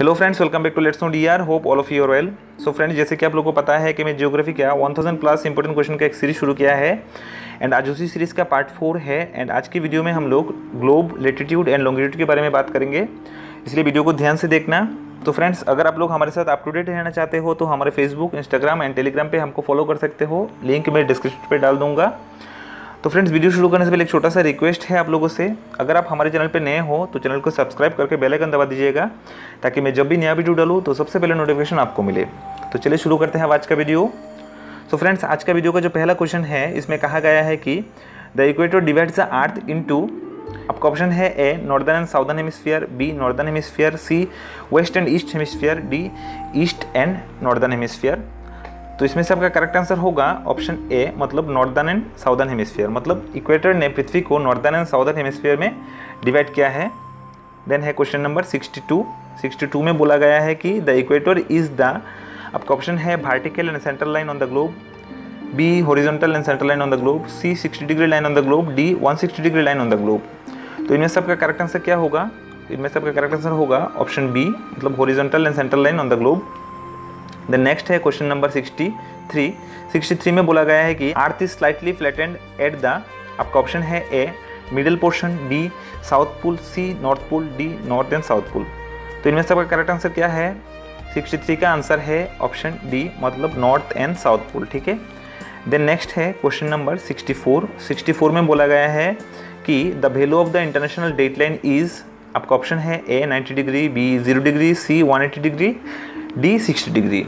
Hello friends welcome back to let's know D R hope all of your well so friends जैसे कि आप लोगों को पता है कि मैं जियोग्राफी क्या 1000 प्लस इंपॉर्टेंट क्वेश्चन का एक सीरीज़ शुरू किया है। एंड आज उसी सीरीज़ का पार्ट फोर है। एंड आज की वीडियो में हम लोग ग्लोब लेटीट्यूड एंड लॉन्गिट्यूड के बारे में बात करेंगे। इसलिए वीडियो को ध्यान से देखना। तो फ्रेंड्स अगर आप लोग हमारे साथ अप डेट रहना चाहते हो तो हमारे फेसबुक इंस्टाग्राम एंड टेलीग्राम पर हमको फॉलो कर सकते हो। लिंक मैं डिस्क्रिप्शन पर डाल दूँगा। तो फ्रेंड्स वीडियो शुरू करने से पहले एक छोटा सा रिक्वेस्ट है आप लोगों से। अगर आप हमारे चैनल पे नए हो तो चैनल को सब्सक्राइब करके बेल आइकन दबा दीजिएगा, ताकि मैं जब भी नया वीडियो डालूँ तो सबसे पहले नोटिफिकेशन आपको मिले। तो चलिए शुरू करते हैं आज का वीडियो तो फ्रेंड्स आज का वीडियो का जो पहला क्वेश्चन है, इसमें कहा गया है कि the equator divides the earth into आपका ऑप्शन है A northern and southern hemisphere B northern hemisphere C west and east hemisphere D east and northern hemisphere तो इसमें से आपका करेक्ट आंसर होगा ऑप्शन ए मतलब नॉर्दर्न एंड साउदर्न हेमिस्फीयर मतलब equator ने पृथ्वी को नॉर्दर्न एंड साउदर्न हेमिस्फीयर में डिवाइड किया है. देन है क्वेश्चन नंबर 62 62 में बोला गया है कि द इक्वेटर इज़ द आपका ऑप्शन है vertical and central line on the globe B horizontal and central line on the globe C 60 degree line on the globe D 160 degree line on the globe तो इनमें सबका correct answer क्या होगा? इनमें सबका correct answer होगा option B मतलब horizontal and central line on the globe then next है क्वेश्चन नंबर 63 63 में बोला गया है कि earth is slightly flattened at the आपका ऑप्शन है A middle portion B south pole C north pole D north and south pole तो इनमें सबका करेक्ट आंसर क्या है? 63 का आंसर है ऑप्शन डी मतलब नॉर्थ एंड साउथ पोल ठीक है? देन नेक्स्ट है क्वेश्चन नंबर 64 64 में बोला गया है कि the value of the international date line is आपका ऑप्शन है A 90 degree B 0 degree C 180 degree D 60 degree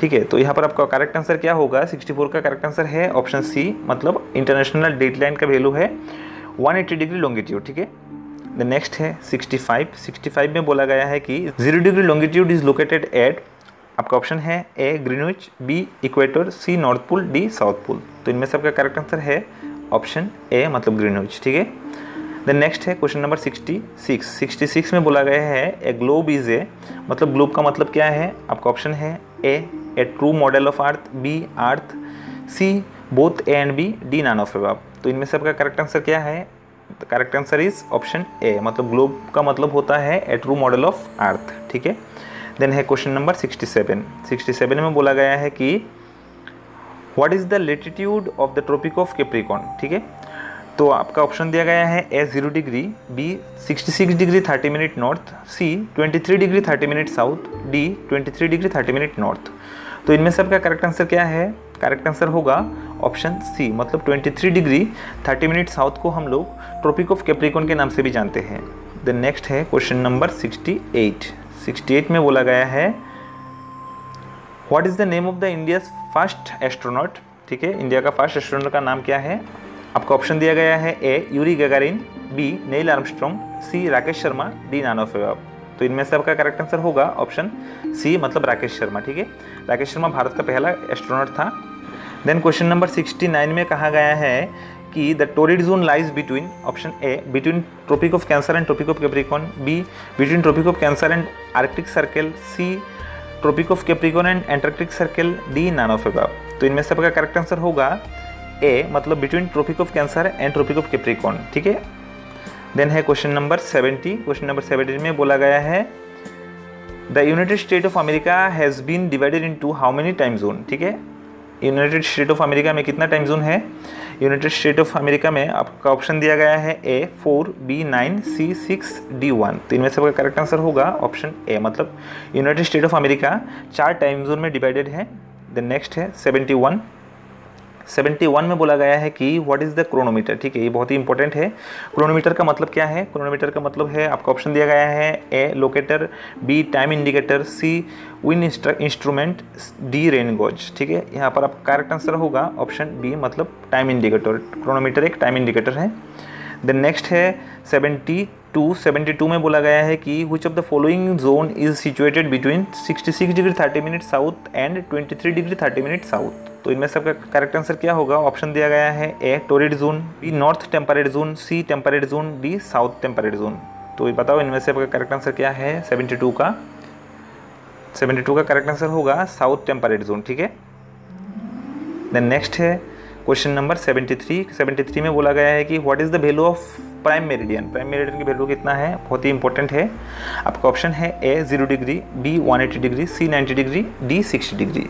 ठीक है तो यहाँ पर आपका करेक्ट आंसर क्या होगा? 64 का करेक्ट आंसर है ऑप्शन सी मतलब इंटरनेशनल डेट लाइन का वैल्यू है 180 डिग्री लॉन्गिट्यूड ठीक है? द नेक्स्ट है 65 65 में बोला गया है कि zero degree longitude is located at आपका ऑप्शन है A Greenwich B equator C north pole D south pole तो इनमें सबका करेक्ट आंसर है ऑप्शन ए मतलब ग्रीनविच ठीक है? देन नेक्स्ट है क्वेश्चन नंबर 66 66 में बोला गया है ए ग्लोब इज़ ए मतलब ग्लोब का मतलब क्या है? आपका ऑप्शन है A a true model of earth B earth C both A and B D none of above तो इनमें से आपका करेक्ट आंसर क्या है? Correct answer is option A मतलब ग्लोब का मतलब होता है a true model of earth ठीक है? देन है क्वेश्चन नंबर 67 67 में बोला गया है कि what is the latitude of the tropic of Capricorn ठीक है? तो आपका ऑप्शन दिया गया है A zero degree B sixty six degree thirty minute north C twenty three degree thirty minute south D twenty three degree thirty minute north तो इनमें से आपका करेक्ट आंसर क्या है? करेक्ट आंसर होगा ऑप्शन सी मतलब 23 डिग्री 30 मिनट साउथ को हम लोग ट्रॉपिक ऑफ़ कैप्रिकॉन के नाम से भी जानते हैं। देन नेक्स्ट है क्वेश्चन नंबर 68 68 में बोला गया है what is the name of the India's first astronaut ठीक है इंडिया का फ़र्स्ट एस्ट्रोनॉट का नाम क्या है? आपका ऑप्शन दिया गया है A Yuri Gagarin B Neil Armstrong C Rakesh Sharma D none of above तो इनमें से आपका करेक्ट आंसर होगा ऑप्शन सी मतलब राकेश शर्मा, ठीक है? राकेश शर्मा भारत का पहला एस्ट्रोनॉट था। देन क्वेश्चन नंबर 69 में कहा गया है कि the torrid zone lies between option A between Tropic of Cancer and Tropic of Capricorn B between Tropic of Cancer and Arctic circle C Tropic of Capricorn and Antarctic circle D none of तो इनमें से आपका correct answer होगा A मतलब between Tropic of Cancer and Tropic of Capricorn ठीक है? Then है question number 70 question number 70 में बोला गया है the United State of America has been divided into how many time zone ठीक है? यूनाइटेड स्टेट ऑफ़ अमेरिका में कितना टाइम जोन है? यूनाइटेड स्टेट ऑफ़ अमेरिका में आपका ऑप्शन दिया गया है A four B nine C six D one तो इनमें से आपका करेक्ट आंसर होगा ऑप्शन ए मतलब यूनाइटेड स्टेट ऑफ़ अमेरिका चार टाइम जोन में डिवाइडेड है. देन नेक्स्ट है सेवेंटी वन 71 में बोला गया है कि व्हाट इज़ द क्रोनोमीटर ठीक है, ये बहुत ही इंपॉर्टेंट है। क्रोनोमीटर का मतलब क्या है? क्रोनोमीटर का मतलब है, आपका ऑप्शन दिया गया है A locator B time indicator C wind instrument D rain gauge ठीक है, यहाँ पर आपका करेक्ट आंसर होगा। ऑप्शन बी मतलब टाइम इंडिकेटर क्रोनोमीटर एक टाइम इंडिकेटर है। देन नेक्स्ट है सेवेंटी टू सेवेंटी टू में बोला गया है कि which of the following zone is situated between sixty six degree thirty minute south and twenty three degree thirty minute south तो इनमें सबका करेक्ट आंसर क्या होगा? ऑप्शन दिया गया है A torrid zone B north temperate zone C temperate zone D south temperate zone तो बताओ, इनमें से आपका करेक्ट आंसर क्या है? 72 का। 72 का करेक्ट आंसर होगा साउथ टेम्परेट जोन ठीक है? देन नेक्स्ट है क्वेश्चन नंबर 73 73 में बोला गया है कि what is the value of prime meridian prime meridian की वैल्यू कितना है? बहुत ही इंपॉर्टेंट है। आपका ऑप्शन है A zero degree B one eighty degree C ninety degree D sixty degree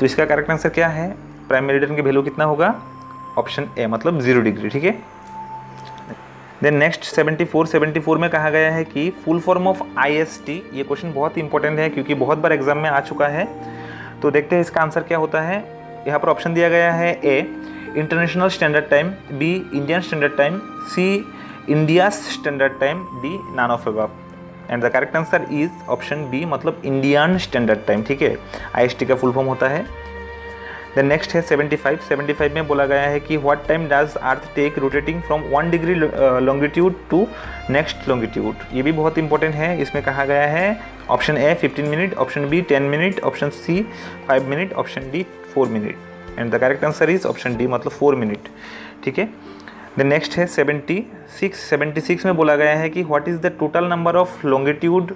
तो इसका करेक्ट आंसर क्या है? प्राइम मेरिडियन की वैल्यू कितना होगा? ऑप्शन ए मतलब ज़ीरो डिग्री ठीक है? देन नेक्स्ट 74 74 में कहा गया है कि फुल फॉर्म ऑफ़ आईएसटी ये क्वेश्चन बहुत इंपॉर्टेंट है क्योंकि बहुत बार एग्ज़ाम में आ चुका है। तो देखते हैं इसका आंसर क्या होता है। यहाँ पर ऑप्शन दिया गया है A international standard time B Indian standard time C India standard time D none of above and the correct answer is option B मतलब इंडियन स्टैंडर्ड टाइम ठीक है? IST का फुल फॉर्म होता है। देन नेक्स्ट है 75 75 में बोला गया है कि what time does earth take rotating from one degree longitude to next longitude ये भी बहुत इंपॉर्टेंट है। इसमें कहा गया है option A 15 minute option B 10 minute option C 5 minute option D 4 minute and the correct answer is option D मतलब 4 minute ठीक है? देन नेक्स्ट है 76 76 में बोला गया है कि what is the total number of longitude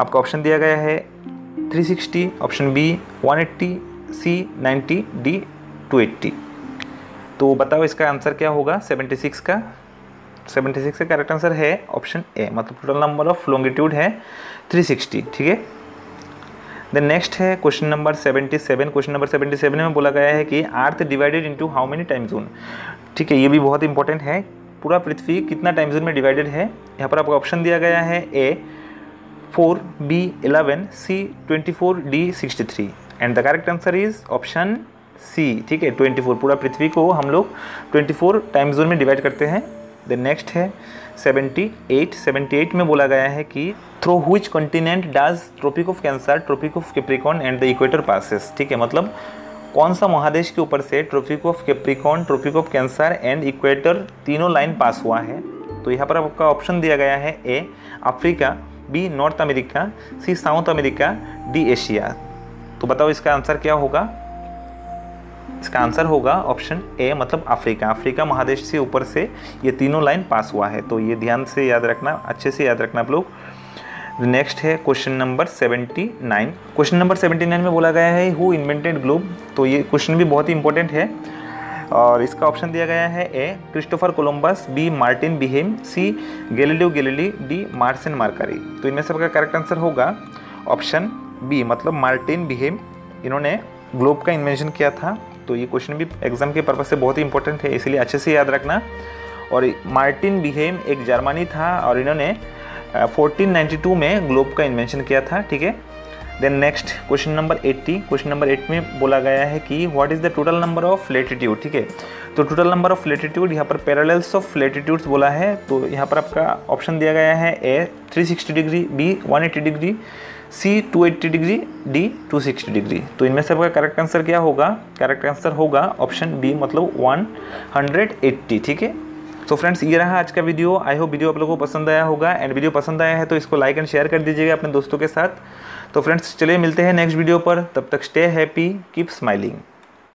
आपका ऑप्शन दिया गया है 360 option B 180 C ninety D two eighty तो बताओ इसका आंसर क्या होगा? सेवेंटी सिक्स का। सेवेंटी सिक्स का करेक्ट आंसर है ऑप्शन ए मतलब टोटल नंबर ऑफ़ लॉन्गिट्यूड है थ्री सिक्सटी ठीक है? देन नेक्स्ट है question number seventy seven question number seventy seven में बोला गया है कि earth divided into how many time zone ठीक है, ये भी बहुत इंपॉर्टेंट है। पूरा पृथ्वी कितना टाइम जोन में डिवाइडेड है? यहाँ पर आपको ऑप्शन दिया गया है A four B eleven C twenty four D sixty three and the correct answer is option C ठीक है 24 पूरा पृथ्वी को हम लोग 24 टाइम जोन में डिवाइड करते हैं। देन नेक्स्ट है 78 78 में बोला गया है कि through which continent does tropic of cancer tropic of capricorn and the equator passes ठीक है मतलब कौन सा महादेश के ऊपर से tropic of capricorn tropic of cancer and equator तीनों लाइन पास हुआ है? तो यहाँ पर आपका ऑप्शन दिया गया है A, Africa, B, North America, C, South America, D, Asia. तो बताओ इसका आंसर क्या होगा? इसका आंसर होगा ऑप्शन ए मतलब अफ्रीका। अफ्रीका महादेश से ऊपर से ये तीनों लाइन पास हुआ है। तो ये ध्यान से याद रखना, अच्छे से याद रखना आप लोग। नेक्स्ट है question number seventy nine. Question number seventy nine में बोला गया है हु इन्वेंटेड ग्लोब तो ये क्वेश्चन भी बहुत ही इंपॉर्टेंट है। और इसका ऑप्शन दिया गया है A Christopher Columbus B Martin Behaim C Galileo Galilei D Marsons Mercury तो इनमें सबका करेक्ट आंसर होगा। ऑप्शन बी मतलब मार्टिन बिहेम इन्होंने ग्लोब का इन्वेंशन किया था। तो ये क्वेश्चन भी एग्ज़ाम के पर्पज से बहुत ही इंपॉर्टेंट है, इसलिए अच्छे से याद रखना। और मार्टिन बिहेम एक जर्मनी था और इन्होंने 1492 में ग्लोब का इन्वेंशन किया था, ठीक है? Then next question number 80 question number 8 में बोला गया है कि what is the total number of latitude ठीक है? तो टोटल नंबर ऑफ़ लेटीट्यूड यहाँ पर पैरेलल्स ऑफ़ लेटीट्यूड्स बोला है तो यहाँ पर आपका ऑप्शन दिया गया है A 360 degree B 180 degree C 280 degree D 260 degree तो इनमें से आपका करेक्ट आंसर क्या होगा? करेक्ट आंसर होगा ऑप्शन बी मतलब 180 ठीक है? तो फ्रेंड्स ये रहा आज का वीडियो आई होप वीडियो आप लोगों को पसंद आया होगा. एंड वीडियो पसंद आया है तो इसको लाइक एंड शेयर कर दीजिएगा अपने दोस्तों के साथ. तो फ्रेंड्स चलिए मिलते हैं नेक्स्ट वीडियो पर. तब तक स्टे हैप्पी कीप स्माइलिंग